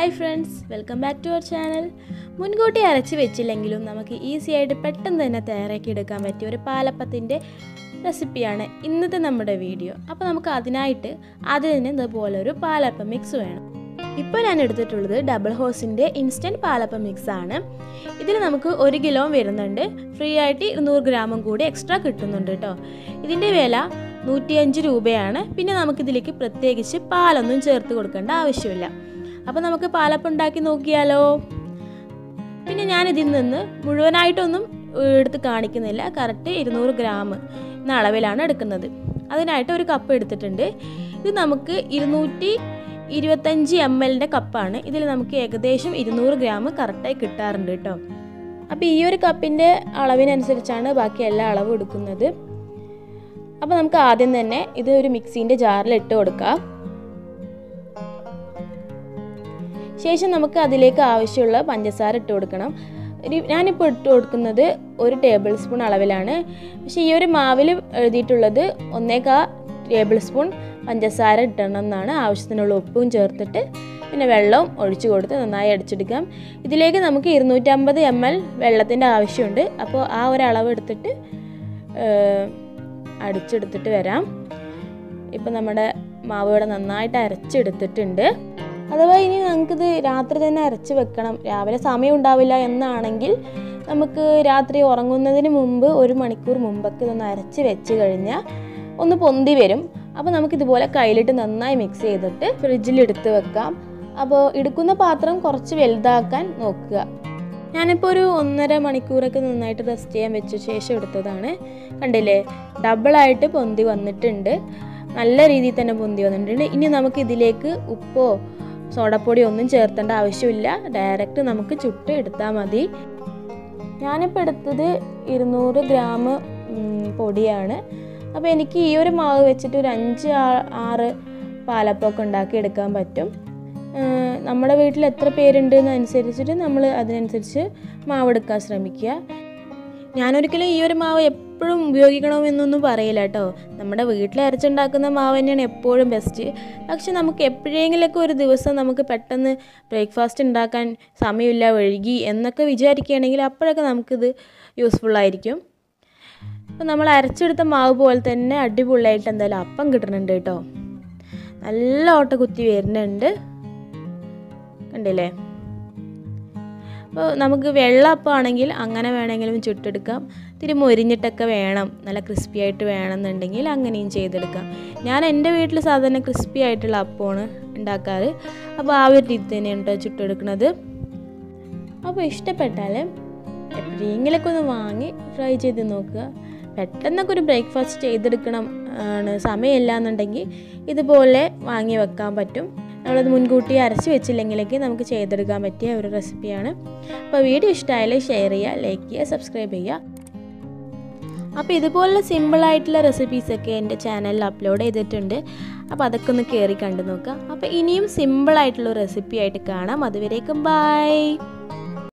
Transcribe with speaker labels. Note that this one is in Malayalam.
Speaker 1: Hi friends welcome back to our channel മുൻകൂട്ടി അരച്ച് വെച്ചില്ലെങ്കിലും നമുക്ക് ഈസി ആയിട്ട് പെട്ടെന്ന് തന്നെ തയ്യാറാക്കി എടുക്കാൻ പറ്റിയ ഒരു പാലപ്പത്തിന്റെ റെസിപ്പിയാണ് ഇന്നത്തെ നമ്മുടെ വീഡിയോ അപ്പോൾ നമുക്ക് അതിനായിട്ട് അതിന് ഇതുപോലെ ഒരു പാലപ്പം മിക്സ് വേണം. ഇപ്പോൾ ഞാൻ എടുത്തിട്ടുള്ളത് ഡബിൾ ഹോസിന്റെ ഇൻസ്റ്റന്റ് പാലപ്പം മിക്സ് ആണ്. ഇതിൽ നമുക്ക് ഒരു കിലോ വരുന്നുണ്ട്. ഫ്രീ ആയിട്ട് ഇരുന്നൂറ് ഗ്രാമും കൂടി എക്സ്ട്രാ കിട്ടുന്നുണ്ട് കേട്ടോ ഇതിന്റെ വില നൂറ്റിയഞ്ച് രൂപയാണ്. പിന്നെ നമുക്കിതിലേക്ക് പ്രത്യേകിച്ച് പാലൊന്നും ചേർത്ത് കൊടുക്കേണ്ട ആവശ്യമില്ല. അപ്പോൾ നമുക്ക് പാലപ്പം ഉണ്ടാക്കി നോക്കിയാലോ? പിന്നെ ഞാൻ ഇതിൽ നിന്ന് മുഴുവനായിട്ടൊന്നും എടുത്ത് കാണിക്കുന്നില്ല. കറക്റ്റ് ഇരുന്നൂറ് ഗ്രാം എന്ന അളവിലാണ് എടുക്കുന്നത്. അതിനായിട്ട് ഒരു കപ്പ് എടുത്തിട്ടുണ്ട്. ഇത് നമുക്ക് ഇരുന്നൂറ്റി ഇരുപത്തഞ്ച് എം എല്ലിന്റെ കപ്പാണ് ഇതിൽ നമുക്ക് ഏകദേശം ഇരുന്നൂറ് ഗ്രാം കറക്റ്റായി കിട്ടാറുണ്ട് കേട്ടോ അപ്പോൾ ഈ ഒരു കപ്പിന്റെ അളവിനനുസരിച്ചാണ് ബാക്കി എല്ലാ അളവും എടുക്കുന്നത്. അപ്പോൾ നമുക്ക് ആദ്യം തന്നെ ഇത് ഒരു മിക്സീന്റെ ജാറിൽ ഇട്ട് കൊടുക്കാം. ശേഷം നമുക്ക് അതിലേക്ക് ആവശ്യമുള്ള പഞ്ചസാര ഇട്ട് കൊടുക്കണം. ഒരു ഞാനിപ്പോൾ ഇട്ട് കൊടുക്കുന്നത് ഒരു ടേബിൾ സ്പൂൺ അളവിലാണ്. പക്ഷേ ഈ ഒരു മാവിൽ എഴുതിയിട്ടുള്ളത് ഒന്നേക്കാ ടേബിൾ സ്പൂൺ പഞ്ചസാര ഇട്ടണം എന്നാണ്. ആവശ്യത്തിനുള്ള ഉപ്പും ചേർത്തിട്ട് പിന്നെ വെള്ളവും ഒഴിച്ചു കൊടുത്ത് നന്നായി അടിച്ചെടുക്കാം. ഇതിലേക്ക് നമുക്ക് ഇരുന്നൂറ്റമ്പത് എം എൽ വെള്ളത്തിന്റെ ആവശ്യമുണ്ട്. അപ്പോൾ ആ ഒരു അളവ് എടുത്തിട്ട് അടിച്ചെടുത്തിട്ട് വരാം. ഇപ്പം നമ്മുടെ മാവ് ഇവിടെ നന്നായിട്ട് അരച്ചെടുത്തിട്ടുണ്ട്. അഥവാ ഇനി നമുക്കിത് രാത്രി തന്നെ അരച്ച് വെക്കണം. രാവിലെ സമയം ഉണ്ടാവില്ല എന്നാണെങ്കിൽ നമുക്ക് രാത്രി ഉറങ്ങുന്നതിന് മുമ്പ് ഒരു മണിക്കൂർ മുമ്പൊക്കെ ഇതൊന്ന് അരച്ച് വെച്ച് കഴിഞ്ഞാൽ ഒന്ന് പൊന്തി വരും. അപ്പോൾ നമുക്കിതുപോലെ കയ്യിലിട്ട് നന്നായി മിക്സ് ചെയ്തിട്ട് ഫ്രിഡ്ജിൽ എടുത്ത് വെക്കാം. അപ്പോൾ എടുക്കുന്ന പാത്രം കുറച്ച് വലുതാക്കാൻ നോക്കുക. ഞാനിപ്പോൾ ഒരു ഒന്നര മണിക്കൂറൊക്കെ നന്നായിട്ട് റെസ്റ്റ് ചെയ്യാൻ വെച്ച ശേഷം എടുത്തതാണ്. കണ്ടില്ലേ? ഡബിളായിട്ട് പൊന്തി വന്നിട്ടുണ്ട്. നല്ല രീതിയിൽ തന്നെ പൊന്തി വന്നിട്ടുണ്ട്. ഇനി നമുക്ക് ഇതിലേക്ക് ഉപ്പോ സോഡപ്പൊടി ഒന്നും ചേർത്തേണ്ട ആവശ്യമില്ല. ഡയറക്റ്റ് നമുക്ക് ചുട്ട് എടുത്താൽ മതി. ഞാനിപ്പോൾ എടുത്തത് ഇരുന്നൂറ് ഗ്രാം പൊടിയാണ്. അപ്പോൾ എനിക്ക് ഈ ഒരു മാവ് വെച്ചിട്ട് ഒരു അഞ്ച് ആറ് പാലപ്പമൊക്കെ ഉണ്ടാക്കി എടുക്കാൻ പറ്റും. നമ്മുടെ വീട്ടിൽ എത്ര പേരുണ്ടെന്നനുസരിച്ചിട്ട് നമ്മൾ അതിനനുസരിച്ച് മാവ് എടുക്കാൻ ശ്രമിക്കുക. ഞാനൊരിക്കലും ഈ ഒരു മാവ് എപ്പോഴും ഉപയോഗിക്കണമെന്നൊന്നും പറയില്ല കേട്ടോ. നമ്മുടെ വീട്ടിൽ അരച്ചുണ്ടാക്കുന്ന മാവ് തന്നെയാണ് എപ്പോഴും ബെസ്റ്റ് പക്ഷെ നമുക്ക് എപ്പോഴെങ്കിലൊക്കെ ഒരു ദിവസം നമുക്ക് പെട്ടെന്ന് ബ്രേക്ക്ഫാസ്റ്റ് ഉണ്ടാക്കാൻ സമയമില്ല ഒഴുകി എന്നൊക്കെ വിചാരിക്കുകയാണെങ്കിൽ അപ്പോഴൊക്കെ നമുക്കിത് യൂസ്ഫുള്ളായിരിക്കും അപ്പോൾ നമ്മൾ അരച്ചെടുത്ത മാവ് പോലെ തന്നെ അടിപൊളിയായിട്ട് എന്തായാലും അപ്പം കിട്ടുന്നുണ്ട് കേട്ടോ. നല്ല ഓട്ട കുത്തി വരുന്നുണ്ട്. കണ്ടില്ലേ? അപ്പോൾ നമുക്ക് വെള്ളപ്പം ആണെങ്കിൽ അങ്ങനെ വേണമെങ്കിലും ചുട്ടെടുക്കാം. ഇത്തിരി മൊരിഞ്ഞിട്ടൊക്കെ വേണം. നല്ല ക്രിസ്പി ആയിട്ട് വേണമെന്നുണ്ടെങ്കിൽ അങ്ങനെയും ചെയ്തെടുക്കാം. ഞാൻ എന്റെ വീട്ടിൽ സാധാരണ ക്രിസ്പി ആയിട്ടുള്ള അപ്പമാണ് ഉണ്ടാക്കാറ്. അപ്പോൾ ആ ഒരു രീതി തന്നെയാണ് കേട്ടോ ചുട്ടെടുക്കുന്നത്. അപ്പോൾ ഇഷ്ടപ്പെട്ടാൽ എപ്പോഴെങ്കിലൊക്കെ ഒന്ന് വാങ്ങി ട്രൈ ചെയ്ത് നോക്കുക. പെട്ടെന്നൊക്കെ ഒരു ബ്രേക്ക്ഫാസ്റ്റ് ചെയ്തെടുക്കണം ആണ് സമയമില്ല എന്നുണ്ടെങ്കിൽ ഇതുപോലെ വാങ്ങി വെക്കാൻ പറ്റും. നമ്മളത് മുൻകൂട്ടി അരച്ച് വെച്ചില്ലെങ്കിലേക്ക് നമുക്ക് ചെയ്തെടുക്കാൻ പറ്റിയ ഒരു റെസിപ്പിയാണ്. അപ്പോൾ വീഡിയോ ഇഷ്ടമായാൽ ഷെയർ ചെയ്യുക ലൈക്ക് ചെയ്യുക സബ്സ്ക്രൈബ് ചെയ്യുക. അപ്പോൾ ഇതുപോലുള്ള സിമ്പിളായിട്ടുള്ള റെസിപ്പീസൊക്കെ എന്റെ ചാനലിൽ അപ്ലോഡ് ചെയ്തിട്ടുണ്ട്. അപ്പോൾ അതൊക്കെ ഒന്ന് കയറി കണ്ടു നോക്കുക. അപ്പോൾ ഇനിയും സിമ്പിളായിട്ടുള്ള റെസിപ്പി ആയിട്ട് കാണാം. അതുവരേക്കും ബൈ